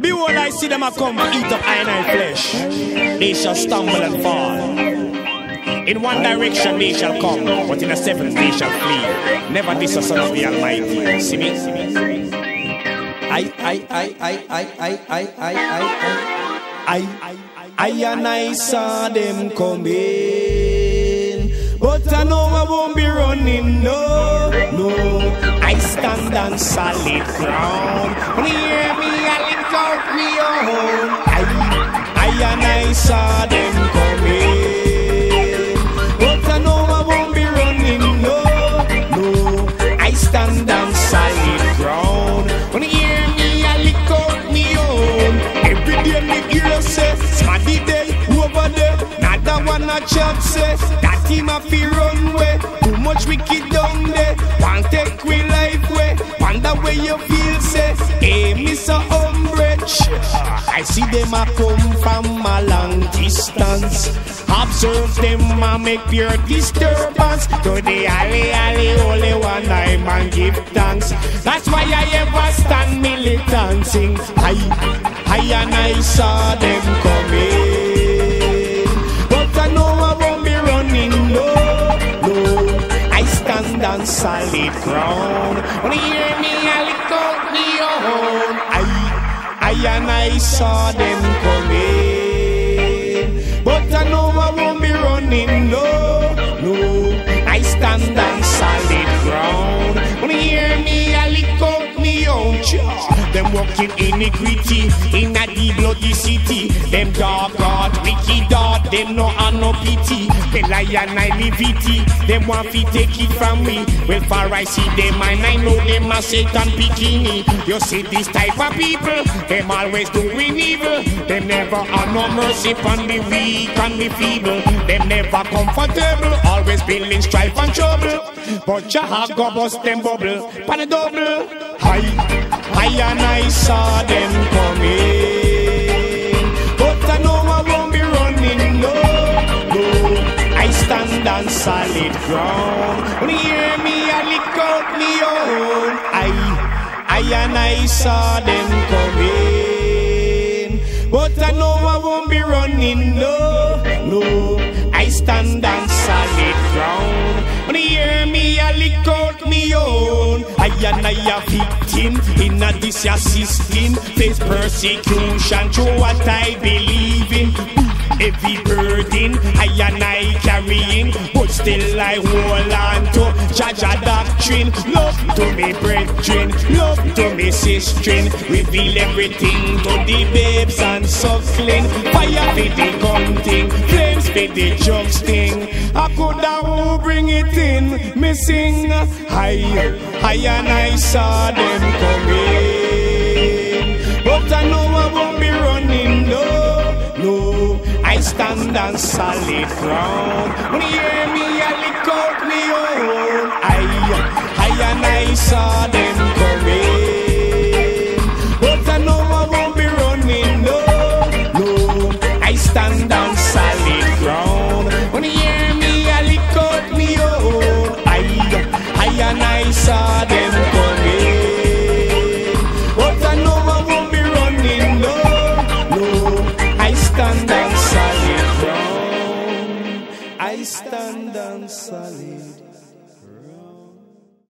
Behold, I see them a come eat up iron and flesh. They shall stumble and fall. In one direction they shall come, but in a seventh they shall flee. Never this a son of the Almighty. See me? I, I, I, I, I, I, I, I, I, I, I, and I saw them coming, but I know I won't be running. No, no, I stand on solid ground. Hear me, Out me own. I, I and I saw them coming, but I know I won't be running. No, no, I stand on solid ground. When you hear me, I lick out me own. Every day me hear say, Smaddy day over there. Another one a chat say, that him a fi run way. Too much wicked down there. Want take we life way. Wonder where you feel I see them a come from a long distance. Observe them a make pure disturbance. To the alley, alley, only one I and give thanks. That's why I ever stand militant sing. I, I and I saw them coming. But I know I won't be running, no, no. I stand on solid ground. You hear me, I lick out me own. I, and I saw them coming. Them walking iniquity in a the bloody city. Them dark god, wicked dog, them no have no pity. The lion I live it, them want to take it from me. Well, far I see them and I know them a Satan bikini. You see this type of people, them always doing evil. Them never have no mercy upon the weak and the feeble. Them never comfortable, always building strife and trouble. But Jah go bust them bubble, pan a double. Hi, I and I saw them coming, but I know I won't be running. No, no, I stand on solid ground. When you hear me, I lick out me own. I, I and I saw them coming, but I know I won't be running. No, no, I stand on solid ground. When you hear me, I lick out me own. I and I a victim in a this system. Face persecution through what I believe in. Every burden I and I carrying, but still I hold on to Jah Jah doctrine. Love to me brethren, love to me sister. Reveal everything to the babes and suckling. Fire for the gunting, flames for the jug sting. I could have bring it in, missing. I, I and I saw them coming, On solid ground. When you hear me, I lick out me own. I, I and I saw them stand on solid